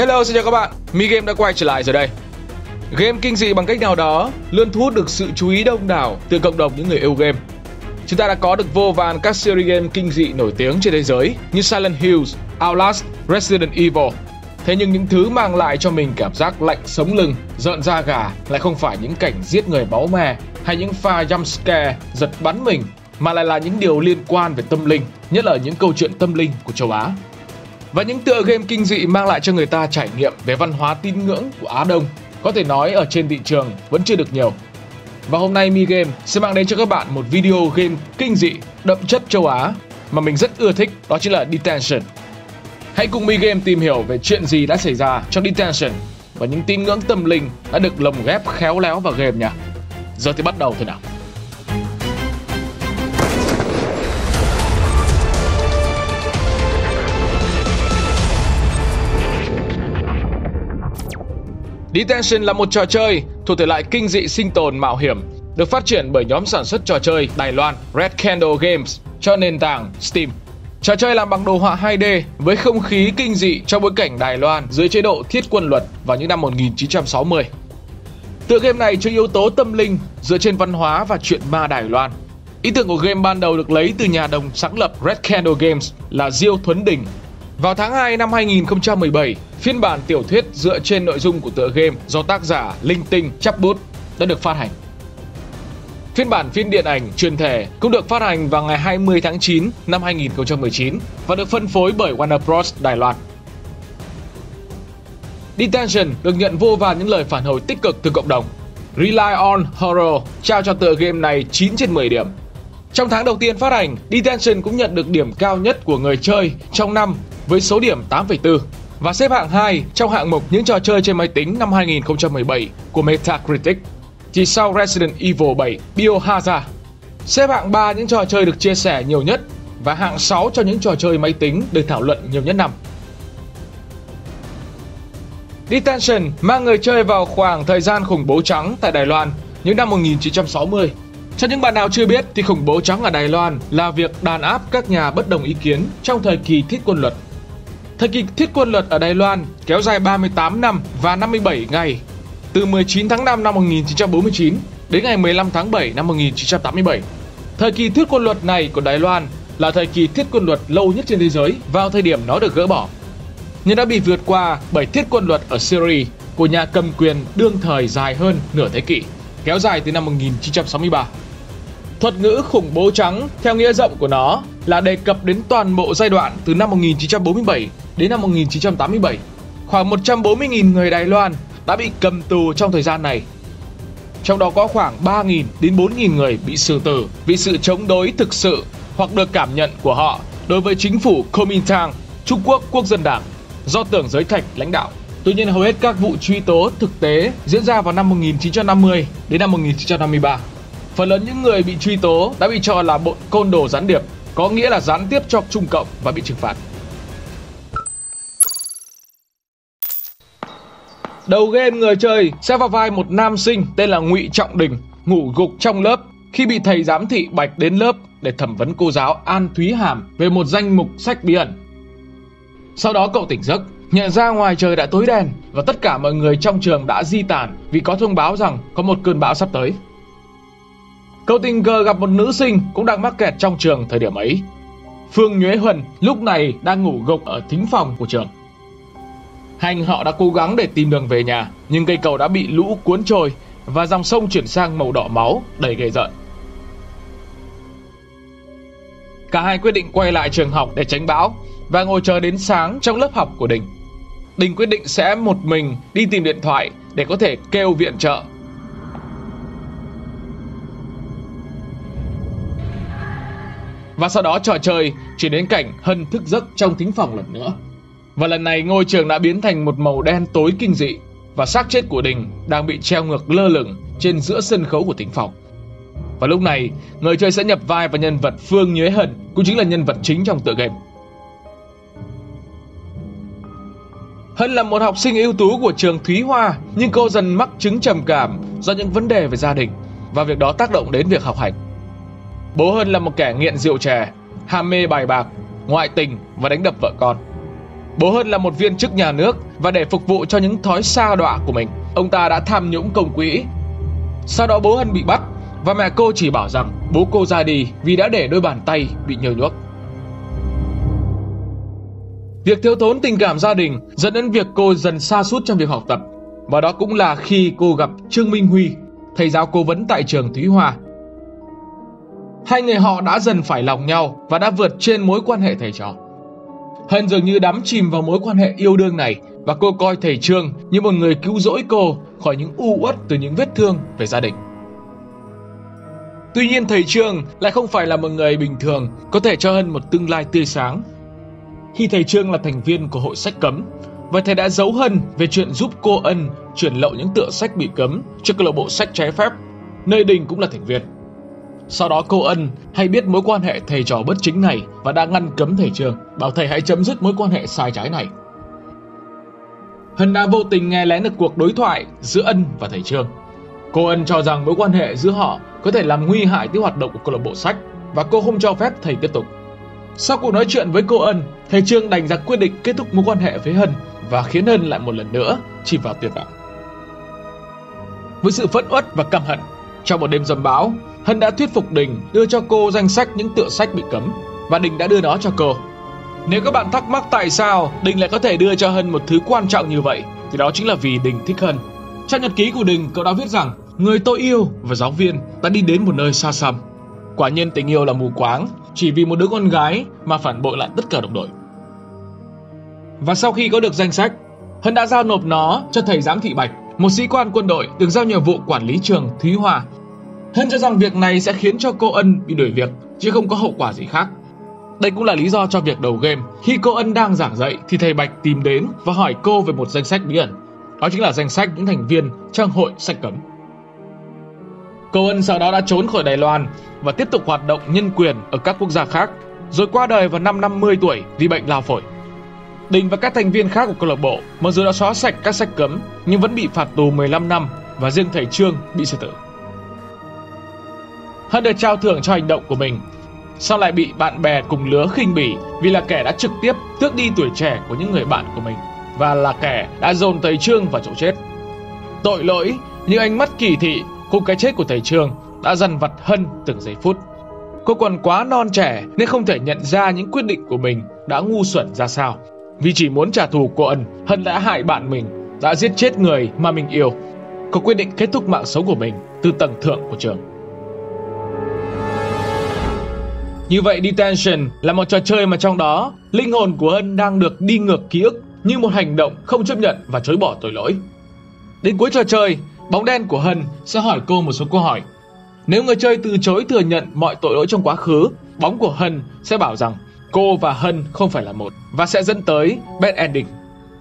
Hello, xin chào các bạn. Mi Game đã quay trở lại rồi đây. Game kinh dị bằng cách nào đó luôn thu hút được sự chú ý đông đảo từ cộng đồng những người yêu game. Chúng ta đã có được vô vàn các series game kinh dị nổi tiếng trên thế giới như Silent Hills, Outlast, Resident Evil. Thế nhưng những thứ mang lại cho mình cảm giác lạnh sống lưng, rợn da gà lại không phải những cảnh giết người máu me hay những pha jump scare giật bắn mình mà lại là những điều liên quan về tâm linh, nhất là những câu chuyện tâm linh của châu Á. Và những tựa game kinh dị mang lại cho người ta trải nghiệm về văn hóa tín ngưỡng của Á Đông có thể nói ở trên thị trường vẫn chưa được nhiều. Và hôm nay Mi Game sẽ mang đến cho các bạn một video game kinh dị đậm chất châu Á mà mình rất ưa thích, đó chính là Detention. Hãy cùng Mi Game tìm hiểu về chuyện gì đã xảy ra trong Detention và những tín ngưỡng tâm linh đã được lồng ghép khéo léo vào game nhé. Giờ thì bắt đầu thôi nào. Detention là một trò chơi thuộc thể loại kinh dị sinh tồn mạo hiểm, được phát triển bởi nhóm sản xuất trò chơi Đài Loan Red Candle Games cho nền tảng Steam. Trò chơi làm bằng đồ họa 2D với không khí kinh dị trong bối cảnh Đài Loan dưới chế độ thiết quân luật vào những năm 1960. Tựa game này chứa yếu tố tâm linh dựa trên văn hóa và chuyện ma Đài Loan. Ý tưởng của game ban đầu được lấy từ nhà đồng sáng lập Red Candle Games là Diêu Thuấn Đình. Vào tháng 2 năm 2017, phiên bản tiểu thuyết dựa trên nội dung của tựa game do tác giả Linh Tinh Chắp Bút đã được phát hành. Phiên bản phim điện ảnh truyền thể cũng được phát hành vào ngày 20 tháng 9 năm 2019 và được phân phối bởi Warner Bros. Đài Loan. Detention được nhận vô vàn những lời phản hồi tích cực từ cộng đồng. Rely on Horror trao cho tựa game này 9 trên 10 điểm. Trong tháng đầu tiên phát hành, Detention cũng nhận được điểm cao nhất của người chơi trong năm với số điểm 8,4 và xếp hạng 2 trong hạng mục những trò chơi trên máy tính năm 2017 của Metacritic, chỉ sau Resident Evil 7 Biohazard. Xếp hạng 3 những trò chơi được chia sẻ nhiều nhất và hạng 6 cho những trò chơi máy tính được thảo luận nhiều nhất năm. Detention mang người chơi vào khoảng thời gian khủng bố trắng tại Đài Loan những năm 1960. Cho những bạn nào chưa biết thì khủng bố trắng ở Đài Loan là việc đàn áp các nhà bất đồng ý kiến trong thời kỳ thiết quân luật. Thời kỳ thiết quân luật ở Đài Loan kéo dài 38 năm và 57 ngày, từ 19 tháng 5 năm 1949 đến ngày 15 tháng 7 năm 1987. Thời kỳ thiết quân luật này của Đài Loan là thời kỳ thiết quân luật lâu nhất trên thế giới vào thời điểm nó được gỡ bỏ nhưng đã bị vượt qua bởi thiết quân luật ở Syria của nhà cầm quyền đương thời dài hơn nửa thế kỷ, kéo dài từ năm 1963. Thuật ngữ khủng bố trắng theo nghĩa rộng của nó là đề cập đến toàn bộ giai đoạn từ năm 1947 đến năm 1987. Khoảng 140.000 người Đài Loan đã bị cầm tù trong thời gian này. Trong đó có khoảng 3.000 đến 4.000 người bị xử tử vì sự chống đối thực sự hoặc được cảm nhận của họ đối với chính phủ Kuomintang, Trung Quốc Quốc dân Đảng do tưởng giới thạch lãnh đạo. Tuy nhiên hầu hết các vụ truy tố thực tế diễn ra vào năm 1950 đến năm 1953. Phần lớn những người bị truy tố đã bị cho là bọn côn đồ gián điệp, có nghĩa là gián tiếp cho Trung Cộng và bị trừng phạt. Đầu game người chơi sẽ vào vai một nam sinh tên là Ngụy Trọng Đình, ngủ gục trong lớp khi bị thầy giám thị Bạch đến lớp để thẩm vấn cô giáo An Thúy Hàm về một danh mục sách bí ẩn. Sau đó cậu tỉnh giấc, nhận ra ngoài trời đã tối đen và tất cả mọi người trong trường đã di tản vì có thông báo rằng có một cơn bão sắp tới. Cậu tình cờ gặp một nữ sinh cũng đang mắc kẹt trong trường thời điểm ấy. Phương Nhuế Huân lúc này đang ngủ gục ở thính phòng của trường. Hành họ đã cố gắng để tìm đường về nhà, nhưng cây cầu đã bị lũ cuốn trôi và dòng sông chuyển sang màu đỏ máu đầy ghê rợn. Cả hai quyết định quay lại trường học để tránh bão và ngồi chờ đến sáng trong lớp học của Đình. Đình quyết định sẽ một mình đi tìm điện thoại để có thể kêu viện trợ. Và sau đó trò chơi chỉ đến cảnh Hân thức giấc trong thính phòng lần nữa. Và lần này ngôi trường đã biến thành một màu đen tối kinh dị và xác chết của Đình đang bị treo ngược lơ lửng trên giữa sân khấu của thính phòng. Và lúc này, người chơi sẽ nhập vai vào nhân vật Phương Nhuế Hân, cũng chính là nhân vật chính trong tựa game. Hân là một học sinh ưu tú của trường Thúy Hoa, nhưng cô dần mắc chứng trầm cảm do những vấn đề về gia đình và việc đó tác động đến việc học hành. Bố Hân là một kẻ nghiện rượu chè, ham mê bài bạc, ngoại tình và đánh đập vợ con. Bố Hân là một viên chức nhà nước và để phục vụ cho những thói xa đọa của mình, ông ta đã tham nhũng công quỹ. Sau đó bố Hân bị bắt và mẹ cô chỉ bảo rằng bố cô ra đi vì đã để đôi bàn tay bị nhờ nhuốc. Việc thiếu thốn tình cảm gia đình dẫn đến việc cô dần xa sút trong việc học tập. Và đó cũng là khi cô gặp Trương Minh Huy, thầy giáo cố vấn tại trường Thúy Hoa. Hai người họ đã dần phải lòng nhau và đã vượt trên mối quan hệ thầy trò. Hân dường như đắm chìm vào mối quan hệ yêu đương này và cô coi thầy Trương như một người cứu rỗi cô khỏi những u uất từ những vết thương về gia đình. Tuy nhiên thầy Trương lại không phải là một người bình thường có thể cho Hân một tương lai tươi sáng. Khi thầy Trương là thành viên của hội sách cấm và thầy đã giấu Hân về chuyện giúp cô Ân chuyển lậu những tựa sách bị cấm cho câu lạc bộ sách trái phép, nơi Đình cũng là thành viên. Sau đó cô Ân hay biết mối quan hệ thầy trò bất chính này và đã ngăn cấm thầy Trương, bảo thầy hãy chấm dứt mối quan hệ sai trái này. Hân đã vô tình nghe lén được cuộc đối thoại giữa Ân và thầy Trương. Cô Ân cho rằng mối quan hệ giữa họ có thể làm nguy hại tới hoạt động của câu lạc bộ sách và cô không cho phép thầy tiếp tục. Sau cuộc nói chuyện với cô Ân, thầy Trương đành ra quyết định kết thúc mối quan hệ với Hân và khiến Hân lại một lần nữa chìm vào tuyệt vọng. Với sự phẫn uất và căm hận, trong một đêm dầm bão, Hân đã thuyết phục Đình đưa cho cô danh sách những tựa sách bị cấm và Đình đã đưa nó cho cô. Nếu các bạn thắc mắc tại sao Đình lại có thể đưa cho Hân một thứ quan trọng như vậy thì đó chính là vì Đình thích Hân. Trong nhật ký của Đình, cậu đã viết rằng người tôi yêu và giáo viên đã đi đến một nơi xa xăm. Quả nhiên tình yêu là mù quáng, chỉ vì một đứa con gái mà phản bội lại tất cả đồng đội. Và sau khi có được danh sách, Hân đã giao nộp nó cho thầy giám thị Bạch, một sĩ quan quân đội được giao nhiệm vụ quản lý trường Thúy Hòa. Hân cho rằng việc này sẽ khiến cho cô Ân bị đuổi việc, chứ không có hậu quả gì khác. Đây cũng là lý do cho việc đầu game. Khi cô Ân đang giảng dạy thì thầy Bạch tìm đến và hỏi cô về một danh sách bí ẩn. Đó chính là danh sách những thành viên trong hội sách cấm. Cô Ân sau đó đã trốn khỏi Đài Loan và tiếp tục hoạt động nhân quyền ở các quốc gia khác, rồi qua đời vào năm 50 tuổi vì bệnh lao phổi. Đình và các thành viên khác của câu lạc bộ mặc dù đã xóa sạch các sách cấm nhưng vẫn bị phạt tù 15 năm và riêng thầy Trương bị xử tử. Hân được trao thưởng cho hành động của mình. Sau lại bị bạn bè cùng lứa khinh bỉ vì là kẻ đã trực tiếp tước đi tuổi trẻ của những người bạn của mình và là kẻ đã dồn thầy Trương vào chỗ chết. Tội lỗi như ánh mắt kỳ thị cùng cái chết của thầy Trương đã dần vặt Hân từng giây phút. Cô còn quá non trẻ nên không thể nhận ra những quyết định của mình đã ngu xuẩn ra sao. Vì chỉ muốn trả thù cô Ân, Hân đã hại bạn mình, đã giết chết người mà mình yêu. Cô quyết định kết thúc mạng sống của mình từ tầng thượng của trường. Như vậy Detention là một trò chơi mà trong đó linh hồn của Hân đang được đi ngược ký ức như một hành động không chấp nhận và chối bỏ tội lỗi. Đến cuối trò chơi, bóng đen của Hân sẽ hỏi cô một số câu hỏi. Nếu người chơi từ chối thừa nhận mọi tội lỗi trong quá khứ, bóng của Hân sẽ bảo rằng cô và Hân không phải là một và sẽ dẫn tới bad ending.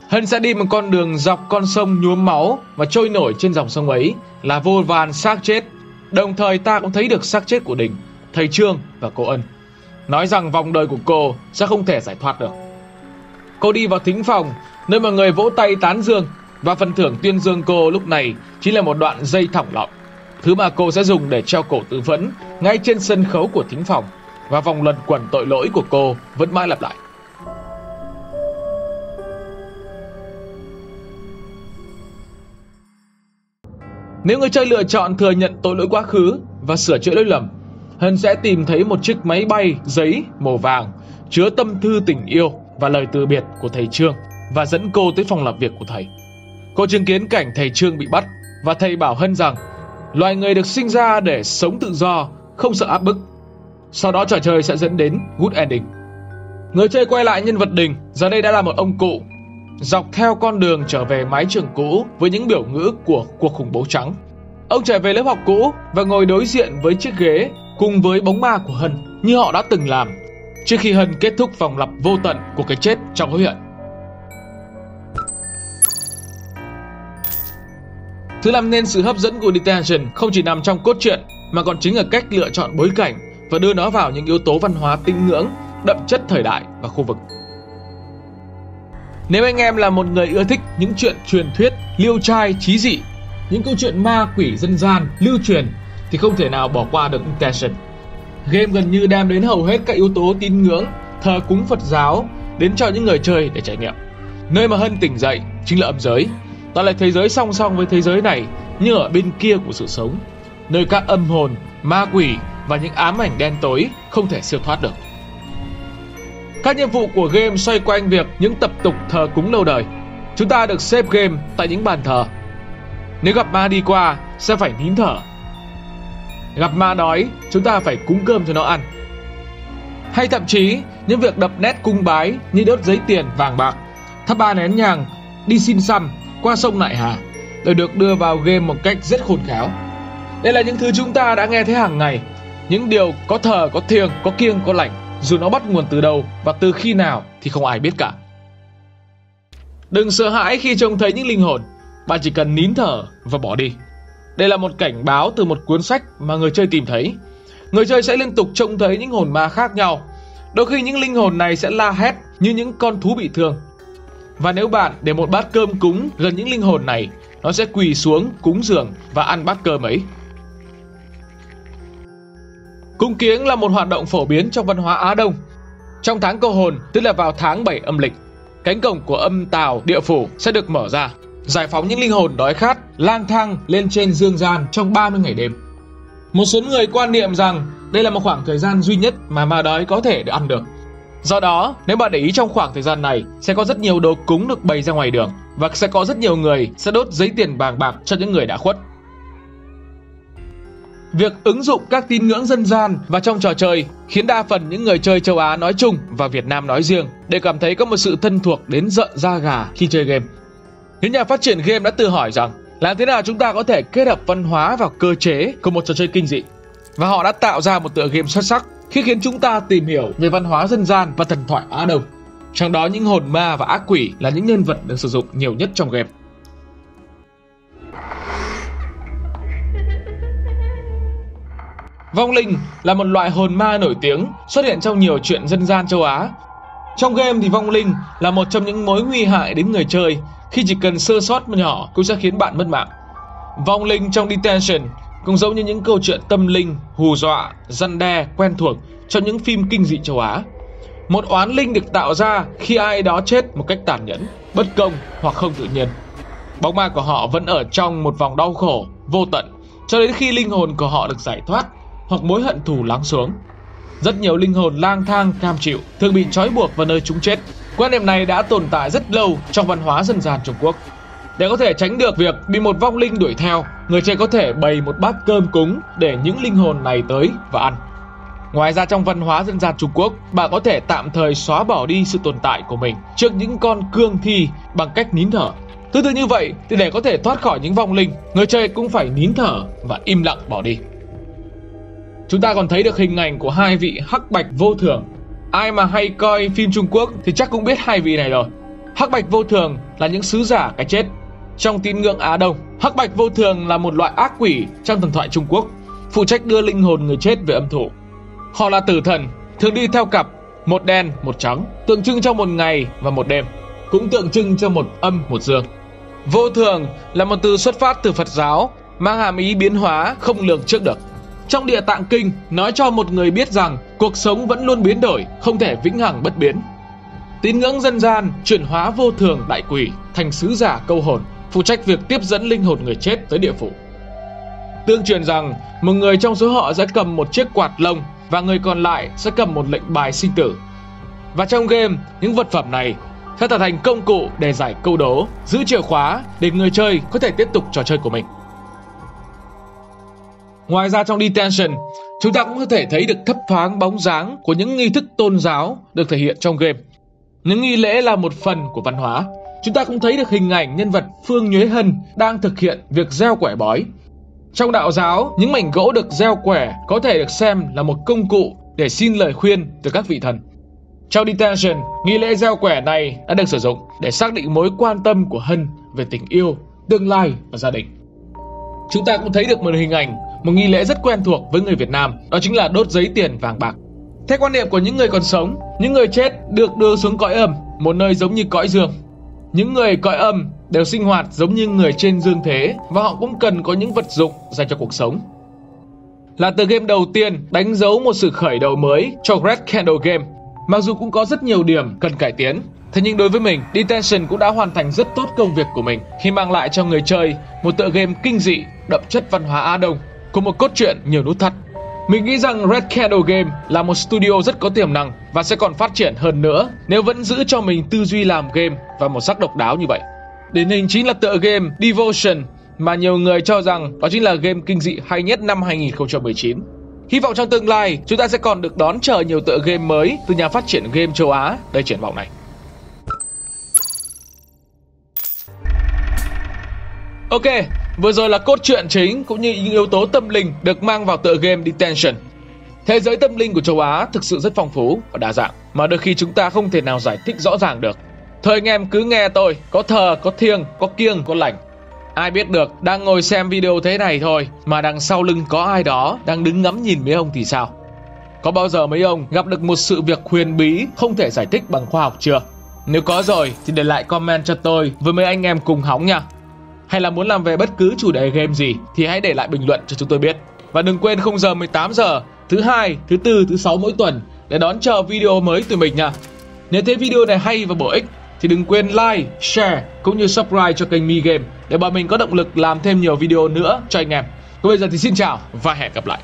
Hân sẽ đi một con đường dọc con sông nhuốm máu và trôi nổi trên dòng sông ấy là vô vàn xác chết. Đồng thời ta cũng thấy được xác chết của Đình, thầy Trương và cô Ân nói rằng vòng đời của cô sẽ không thể giải thoát được. Cô đi vào thính phòng, nơi mà người vỗ tay tán dương và phần thưởng tuyên dương cô lúc này chính là một đoạn dây thòng lọng, thứ mà cô sẽ dùng để treo cổ tự vẫn ngay trên sân khấu của thính phòng và vòng luẩn quẩn tội lỗi của cô vẫn mãi lặp lại. Nếu người chơi lựa chọn thừa nhận tội lỗi quá khứ và sửa chữa lỗi lầm Hân sẽ tìm thấy một chiếc máy bay giấy màu vàng chứa tâm thư tình yêu và lời từ biệt của thầy Trương và dẫn cô tới phòng làm việc của thầy. Cô chứng kiến cảnh thầy Trương bị bắt và thầy bảo Hân rằng loài người được sinh ra để sống tự do, không sợ áp bức. Sau đó trò chơi sẽ dẫn đến good ending. Người chơi quay lại nhân vật đình, giờ đây đã là một ông cụ, dọc theo con đường trở về mái trường cũ với những biểu ngữ của cuộc khủng bố trắng. Ông trở về lớp học cũ và ngồi đối diện với chiếc ghế cùng với bóng ma của Hân như họ đã từng làm trước khi Hân kết thúc vòng lặp vô tận của cái chết trong hối hận. Thứ làm nên sự hấp dẫn của Detention không chỉ nằm trong cốt truyện mà còn chính ở cách lựa chọn bối cảnh và đưa nó vào những yếu tố văn hóa tinh ngưỡng, đậm chất thời đại và khu vực. Nếu anh em là một người ưa thích những chuyện truyền thuyết, liêu trai, trí dị, những câu chuyện ma quỷ dân gian, lưu truyền thì không thể nào bỏ qua được Intention. Game gần như đem đến hầu hết các yếu tố tín ngưỡng, thờ cúng Phật giáo, đến cho những người chơi để trải nghiệm. Nơi mà Hân tỉnh dậy chính là âm giới. Đó là thế giới song song với thế giới này, như ở bên kia của sự sống. Nơi các âm hồn, ma quỷ và những ám ảnh đen tối không thể siêu thoát được. Các nhiệm vụ của game xoay quanh việc những tập tục thờ cúng lâu đời. Chúng ta được xếp game tại những bàn thờ. Nếu gặp ma đi qua, sẽ phải nín thở. Gặp ma đói, chúng ta phải cúng cơm cho nó ăn. Hay thậm chí, những việc đập nét cung bái như đốt giấy tiền vàng bạc, thắp ba nén nhang, đi xin xăm, qua sông Nại Hà đều được đưa vào game một cách rất khôn khéo. Đây là những thứ chúng ta đã nghe thấy hàng ngày, những điều có thờ, có thiêng, có kiêng, có lạnh dù nó bắt nguồn từ đâu và từ khi nào thì không ai biết cả. Đừng sợ hãi khi trông thấy những linh hồn, bạn chỉ cần nín thở và bỏ đi. Đây là một cảnh báo từ một cuốn sách mà người chơi tìm thấy. Người chơi sẽ liên tục trông thấy những hồn ma khác nhau. Đôi khi những linh hồn này sẽ la hét như những con thú bị thương. Và nếu bạn để một bát cơm cúng gần những linh hồn này, nó sẽ quỳ xuống cúng dường và ăn bát cơm ấy. Cung kiếng là một hoạt động phổ biến trong văn hóa Á Đông. Trong tháng cô hồn, tức là vào tháng 7 âm lịch, cánh cổng của âm tào địa phủ sẽ được mở ra, giải phóng những linh hồn đói khát, lang thang lên trên dương gian trong 30 ngày đêm. Một số người quan niệm rằng đây là một khoảng thời gian duy nhất mà ma đói có thể được ăn được. Do đó, nếu bạn để ý trong khoảng thời gian này, sẽ có rất nhiều đồ cúng được bày ra ngoài đường và sẽ có rất nhiều người sẽ đốt giấy tiền vàng bạc cho những người đã khuất. Việc ứng dụng các tín ngưỡng dân gian và trong trò chơi khiến đa phần những người chơi châu Á nói chung và Việt Nam nói riêng đều cảm thấy có một sự thân thuộc đến rợn da gà khi chơi game. Những nhà phát triển game đã tự hỏi rằng, làm thế nào chúng ta có thể kết hợp văn hóa vào cơ chế của một trò chơi kinh dị. Và họ đã tạo ra một tựa game xuất sắc khi khiến chúng ta tìm hiểu về văn hóa dân gian và thần thoại Á Đông. Trong đó, những hồn ma và ác quỷ là những nhân vật được sử dụng nhiều nhất trong game. Vong linh là một loại hồn ma nổi tiếng xuất hiện trong nhiều chuyện dân gian châu Á. Trong game thì vong linh là một trong những mối nguy hại đến người chơi khi chỉ cần sơ sót một nhỏ cũng sẽ khiến bạn mất mạng. Vong linh trong Detention cũng giống như những câu chuyện tâm linh, hù dọa, răn đe quen thuộc trong những phim kinh dị châu Á. Một oán linh được tạo ra khi ai đó chết một cách tàn nhẫn, bất công hoặc không tự nhiên. Bóng ma của họ vẫn ở trong một vòng đau khổ, vô tận, cho đến khi linh hồn của họ được giải thoát hoặc mối hận thù lắng xuống. Rất nhiều linh hồn lang thang cam chịu thường bị trói buộc vào nơi chúng chết. Quan niệm này đã tồn tại rất lâu trong văn hóa dân gian Trung Quốc. Để có thể tránh được việc bị một vong linh đuổi theo, người chơi có thể bày một bát cơm cúng để những linh hồn này tới và ăn. Ngoài ra trong văn hóa dân gian Trung Quốc, bạn có thể tạm thời xóa bỏ đi sự tồn tại của mình trước những con cương thi bằng cách nín thở. Tương tự như vậy, thì để có thể thoát khỏi những vong linh, người chơi cũng phải nín thở và im lặng bỏ đi. Chúng ta còn thấy được hình ảnh của hai vị hắc bạch vô thường. Ai mà hay coi phim Trung Quốc thì chắc cũng biết hai vị này rồi. Hắc bạch vô thường là những sứ giả cái chết. Trong tín ngưỡng Á Đông, hắc bạch vô thường là một loại ác quỷ trong thần thoại Trung Quốc, phụ trách đưa linh hồn người chết về âm thổ. Họ là tử thần, thường đi theo cặp, một đen, một trắng, tượng trưng cho một ngày và một đêm, cũng tượng trưng cho một âm, một dương. Vô thường là một từ xuất phát từ Phật giáo, mang hàm ý biến hóa không lường trước được. Trong địa tạng kinh nói cho một người biết rằng cuộc sống vẫn luôn biến đổi, không thể vĩnh hằng bất biến. Tín ngưỡng dân gian chuyển hóa vô thường đại quỷ thành sứ giả câu hồn, phụ trách việc tiếp dẫn linh hồn người chết tới địa phủ. Tương truyền rằng một người trong số họ sẽ cầm một chiếc quạt lông và người còn lại sẽ cầm một lệnh bài sinh tử. Và trong game, những vật phẩm này sẽ trở thành công cụ để giải câu đố, giữ chìa khóa để người chơi có thể tiếp tục trò chơi của mình. Ngoài ra trong Detention, chúng ta cũng có thể thấy được thấp thoáng bóng dáng của những nghi thức tôn giáo được thể hiện trong game. Những nghi lễ là một phần của văn hóa. Chúng ta cũng thấy được hình ảnh nhân vật Phương Nhuế Hân đang thực hiện việc gieo quẻ bói. Trong đạo giáo, những mảnh gỗ được gieo quẻ có thể được xem là một công cụ để xin lời khuyên từ các vị thần. Trong Detention, nghi lễ gieo quẻ này đã được sử dụng để xác định mối quan tâm của Hân về tình yêu, tương lai và gia đình. Chúng ta cũng thấy được một hình ảnh một nghi lễ rất quen thuộc với người Việt Nam, đó chính là đốt giấy tiền vàng bạc. Theo quan niệm của những người còn sống, những người chết được đưa xuống cõi âm, một nơi giống như cõi dương. Những người cõi âm đều sinh hoạt giống như người trên dương thế và họ cũng cần có những vật dụng dành cho cuộc sống. Là tựa game đầu tiên đánh dấu một sự khởi đầu mới cho Red Candle Game. Mặc dù cũng có rất nhiều điểm cần cải tiến, thế nhưng đối với mình, Detention cũng đã hoàn thành rất tốt công việc của mình khi mang lại cho người chơi một tựa game kinh dị, đậm chất văn hóa Á Đông, của một cốt truyện nhiều nút thắt. Mình nghĩ rằng Red Candle Game là một studio rất có tiềm năng và sẽ còn phát triển hơn nữa nếu vẫn giữ cho mình tư duy làm game và một sắc độc đáo như vậy. Điển hình chính là tựa game Devotion mà nhiều người cho rằng đó chính là game kinh dị hay nhất năm 2019. Hy vọng trong tương lai chúng ta sẽ còn được đón chờ nhiều tựa game mới từ nhà phát triển game châu Á đầy triển vọng này. Ok, vừa rồi là cốt truyện chính cũng như những yếu tố tâm linh được mang vào tựa game Detention. Thế giới tâm linh của châu Á thực sự rất phong phú và đa dạng mà đôi khi chúng ta không thể nào giải thích rõ ràng được. Thôi anh em cứ nghe tôi, có thờ, có thiêng, có kiêng, có lành. Ai biết được, đang ngồi xem video thế này thôi mà đằng sau lưng có ai đó đang đứng ngắm nhìn mấy ông thì sao? Có bao giờ mấy ông gặp được một sự việc huyền bí không thể giải thích bằng khoa học chưa? Nếu có rồi thì để lại comment cho tôi với mấy anh em cùng hóng nha. Hay là muốn làm về bất cứ chủ đề game gì thì hãy để lại bình luận cho chúng tôi biết. Và đừng quên 0 giờ 18 giờ thứ hai, thứ tư, thứ sáu mỗi tuần để đón chờ video mới từ mình nha. Nếu thấy video này hay và bổ ích thì đừng quên like, share cũng như subscribe cho kênh Mi Game để bọn mình có động lực làm thêm nhiều video nữa cho anh em. Còn bây giờ thì xin chào và hẹn gặp lại.